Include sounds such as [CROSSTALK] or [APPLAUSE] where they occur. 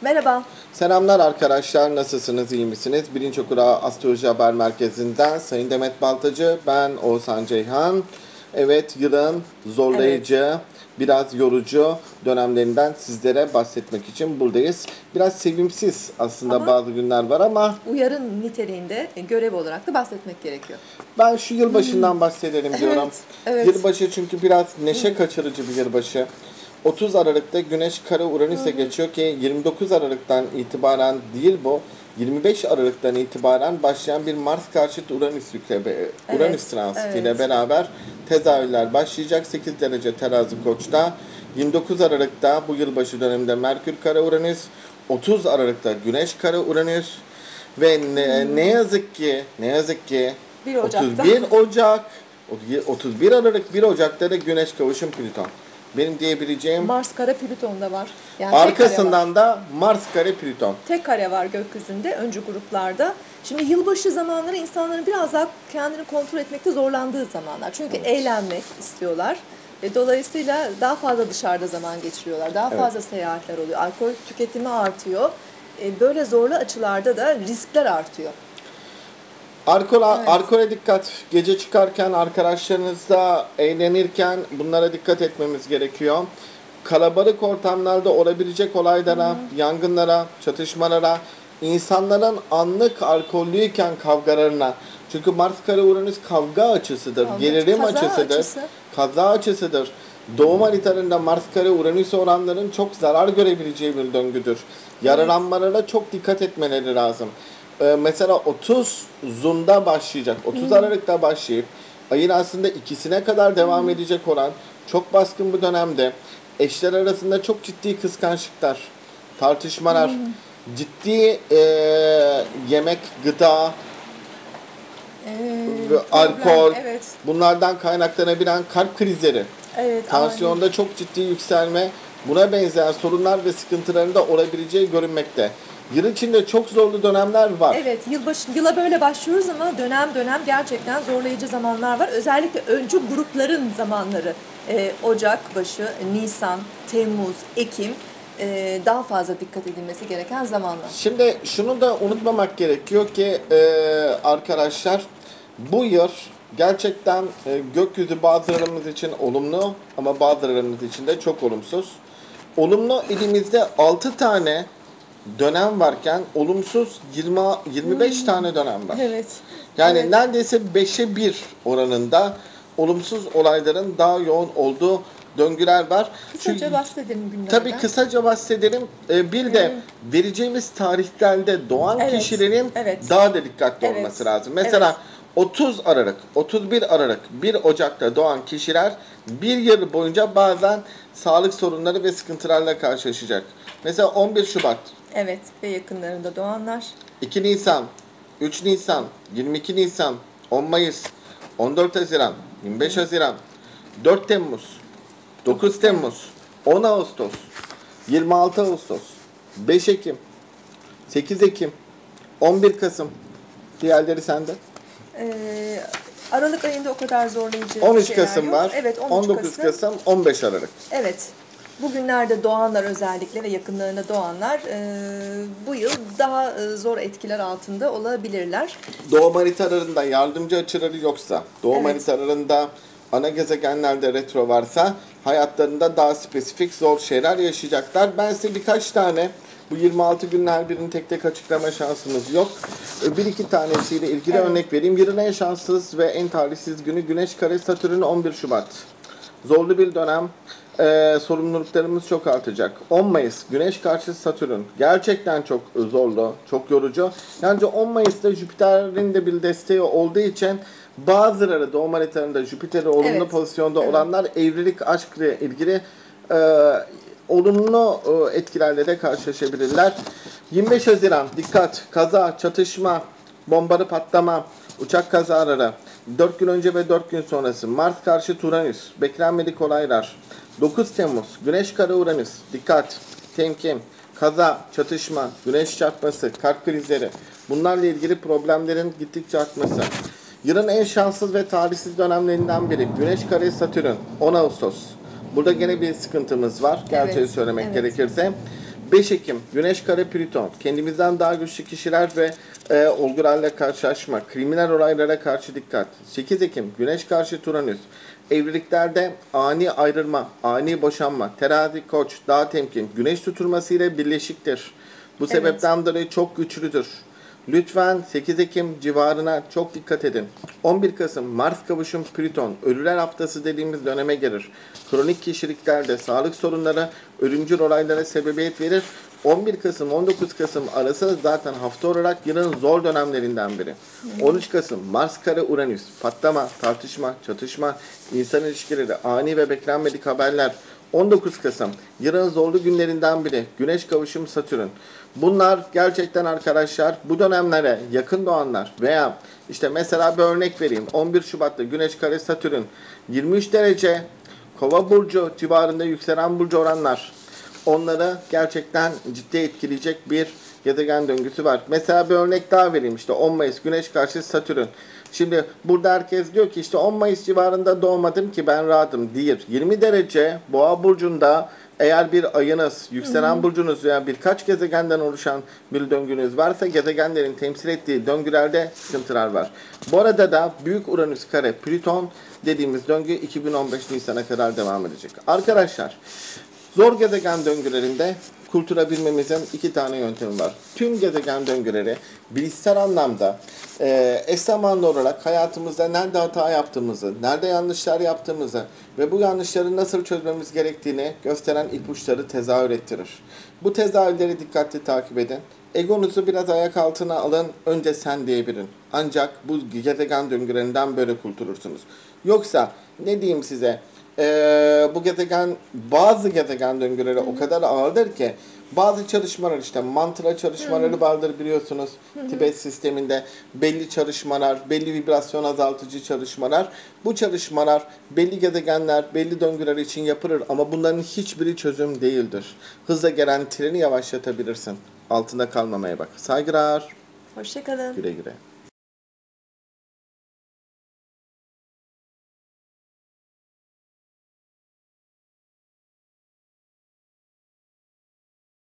Merhaba. Selamlar arkadaşlar, nasılsınız, iyi misiniz? Birinci Okura Astroloji Haber Merkezi'nden Sayın Demet Baltacı, ben Oğuzhan Ceyhan. Evet, yılın zorlayıcı, biraz yorucu dönemlerinden sizlere bahsetmek için buradayız. Biraz sevimsiz aslında Ama- bazı günler var ama Uyarın niteliğinde e, görev olarak da bahsetmek gerekiyor. ben şu yılbaşından bahsedelim diyorum. [LAUGHS] evet. Yılbaşı çünkü biraz neşe kaçırıcı bir yılbaşı. 30 Aralık'ta Güneş Kara Uranüs'e geçiyor ki 29 Aralık'tan itibaren değil bu 25 Aralık'tan itibaren başlayan bir Mars karşıt Uranüs yükleme, Evet, Uranüs transitiyle evet. beraber tezahürler başlayacak 8 derece terazi koçta. 29 Aralık'ta bu yılbaşı döneminde Merkür Kara Uranüs, 30 Aralık'ta Güneş Kara Uranüs ve ne, ne yazık ki ne yazık ki 1 Ocak'ta. 31 Ocak 31 Aralık 1 Ocak'ta da Güneş kavuşum Plüton. Benim diyebileceğim Mars kare Plüton'da var. Yani tek kare var. arkasından da Mars kare Plüton. Tek kare var gökyüzünde öncü gruplarda. Şimdi yılbaşı zamanları insanların biraz daha kendini kontrol etmekte zorlandığı zamanlar. Çünkü eğlenmek istiyorlar. E, dolayısıyla daha fazla dışarıda zaman geçiriyorlar. Daha Evet. fazla seyahatler oluyor. Alkol tüketimi artıyor. E, böyle zorlu açılarda da riskler artıyor. Alkola, Evet. alkole dikkat. Gece çıkarken arkadaşlarınızla eğlenirken bunlara dikkat etmemiz gerekiyor. Kalabalık ortamlarda olabilecek olaylara, yangınlara, çatışmalara, insanların anlık alkollüyken kavgalarına. Çünkü Mars kare Uranüs kavga açısıdır, Kavga- gerilim kaza açısıdır, açısı. kaza açısıdır. Doğum haritalarında Mars kare Uranüs oranların çok zarar görebileceği bir döngüdür. Yaralanmalara çok dikkat etmeleri lazım. Ee, mesela 30 Zunda başlayacak, 30 Aralık'ta başlayıp ayın aslında ikisine kadar devam edecek olan çok baskın bu dönemde eşler arasında çok ciddi kıskançlıklar, tartışmalar, ciddi e, yemek, gıda, Ee, ve alkol, Evet. bunlardan kaynaklanabilen kalp krizleri, Evet. tansiyonda çok ciddi yükselme, buna benzer sorunlar ve sıkıntıların da olabileceği görünmekte. Yıl içinde çok zorlu dönemler var. Evet, yılbaşı, yıla böyle başlıyoruz ama dönem dönem gerçekten zorlayıcı zamanlar var. Özellikle öncü grupların zamanları. Ee, Ocak başı, Nisan, Temmuz, Ekim e, daha fazla dikkat edilmesi gereken zamanlar. Şimdi şunu da unutmamak gerekiyor ki e, arkadaşlar bu yıl gerçekten e, gökyüzü bazılarımız için olumlu ama bazılarımız için de çok olumsuz. Olumlu elimizde 6 tane dönem varken olumsuz 20 25 tane dönem var. Evet. Yani Evet. neredeyse 5'e 1 oranında olumsuz olayların daha yoğun olduğu döngüler var. Kısaca Çünkü- bahsedelim günlerden. Tabii kısaca bahsedelim. Ee, bir de vereceğimiz tarihlerde doğan Evet, kişilerin evet. daha da dikkatli Evet, olması lazım. Mesela 30 Aralık, 31 Aralık, 1 Ocak'ta doğan kişiler bir yıl boyunca bazen sağlık sorunları ve sıkıntılarla karşılaşacak. Mesela 11 Şubat, Evet ve yakınlarında doğanlar. 2 Nisan, 3 Nisan, 22 Nisan, 10 Mayıs, 14 Haziran, 25 Haziran, 4 Temmuz, 9 Temmuz, 10 Ağustos, 26 Ağustos, 5 Ekim, 8 Ekim, 11 Kasım. Diğerleri sende. Ee, Aralık ayında o kadar zorlayıcı 13 şeyler Kasım yok. var. Evet 13 19 Kasım, 15 Aralık. Evet. Bugünlerde doğanlar özellikle ve yakınlarında doğanlar e, bu yıl daha e, zor etkiler altında olabilirler. Doğum haritalarında yardımcı açıları yoksa, doğum Evet. haritalarında ana gezegenlerde retro varsa hayatlarında daha spesifik zor şeyler yaşayacaklar. Ben size birkaç tane bu 26 günün her birini tek tek açıklama şansımız yok. Ee, Bir iki tanesiyle ilgili Evet. örnek vereyim. Yılın en şanssız ve en talihsiz günü Güneş kare Satürn 11 Şubat. Zorlu bir dönem. Ee, sorumluluklarımız çok artacak. 10 Mayıs Güneş karşı Satürn. Gerçekten çok zorlu, çok yorucu. Yani 10 Mayıs'ta Jüpiter'in de bir desteği olduğu için bazıları doğum haritalarında Jüpiter'i olumlu Evet. pozisyonda Evet. olanlar evlilik, aşkla ilgili e, olumlu e, etkilerle de karşılaşabilirler. 25 Haziran dikkat, kaza, çatışma, bombalı patlama, uçak kazaları, 4 gün önce ve 4 gün sonrası Mars karşı Uranüs, beklenmedik olaylar. 9 Temmuz Güneş kara Uranüs, dikkat, temkin, kaza, çatışma, güneş çarpması, kalp krizleri. Bunlarla ilgili problemlerin gittikçe artması. Yılın en şanssız ve talihsiz dönemlerinden biri Güneş kare Satürn 10 Ağustos. Burada gene bir sıkıntımız var. Gerçeği Evet, söylemek evet. gerekirse. 5 Ekim Güneş Kare Plüton. Kendimizden daha güçlü kişiler ve e, olgularla karşılaşma. Kriminal olaylara karşı dikkat. 8 Ekim Güneş karşı Turanüs. Evliliklerde ani ayrılma, ani boşanma, terazi koç, daha temkin, güneş tutulması ile birleşiktir. Bu Evet. sebepten dolayı çok güçlüdür. Lütfen 8 Ekim civarına çok dikkat edin. 11 Kasım Mars kavuşum Plüton ölüler haftası dediğimiz döneme girer. Kronik kişiliklerde sağlık sorunları ölümcül olaylara sebebiyet verir. 11 Kasım 19 Kasım arası zaten hafta olarak yılın zor dönemlerinden biri. 13 Kasım Mars kare Uranüs patlama, tartışma, çatışma, insan ilişkileri, ani ve beklenmedik haberler, 19 Kasım. Yılın zorlu günlerinden biri. Güneş kavuşum Satürn. Bunlar gerçekten arkadaşlar bu dönemlere yakın doğanlar. Veya işte mesela bir örnek vereyim. 11 Şubat'ta Güneş kare Satürn. 23 derece Kova burcu civarında yükselen burcu oranlar onları gerçekten ciddi etkileyecek bir gezegen döngüsü var. Mesela bir örnek daha vereyim işte 10 Mayıs Güneş karşı Satürn. Şimdi burada herkes diyor ki işte 10 Mayıs civarında doğmadım ki ben rahatım. Değil. 20 derece Boğa burcunda eğer bir ayınız, yükselen burcunuz veya birkaç gezegenden oluşan bir döngünüz varsa gezegenlerin temsil ettiği döngülerde sıkıntılar var. Bu arada da Büyük Uranüs kare Plüton dediğimiz döngü 2015 Nisan'a kadar devam edecek. Arkadaşlar Zor gezegen döngülerinde kurtulabilmemizin iki tane yöntemi var. Tüm gezegen döngüleri bilişsel anlamda e, eş zamanlı olarak hayatımızda nerede hata yaptığımızı, nerede yanlışlar yaptığımızı ve bu yanlışları nasıl çözmemiz gerektiğini gösteren ipuçları tezahür ettirir. Bu tezahürleri dikkatli takip edin. Egonuzu biraz ayak altına alın, önce sen diyebilin. Ancak bu gezegen döngülerinden böyle kurtulursunuz. Yoksa ne diyeyim size, ee, bu gezegen bazı gezegen döngüleri o kadar ağırdır ki bazı çalışmalar işte mantra çalışmaları vardır biliyorsunuz Tibet sisteminde belli çalışmalar, belli vibrasyon azaltıcı çalışmalar. Bu çalışmalar belli gezegenler, belli döngüler için yapılır ama bunların hiçbiri çözüm değildir. Hızla gelen treni yavaşlatabilirsin. Altında kalmamaya bak. Saygılar. Hoşçakalın. Güle güle.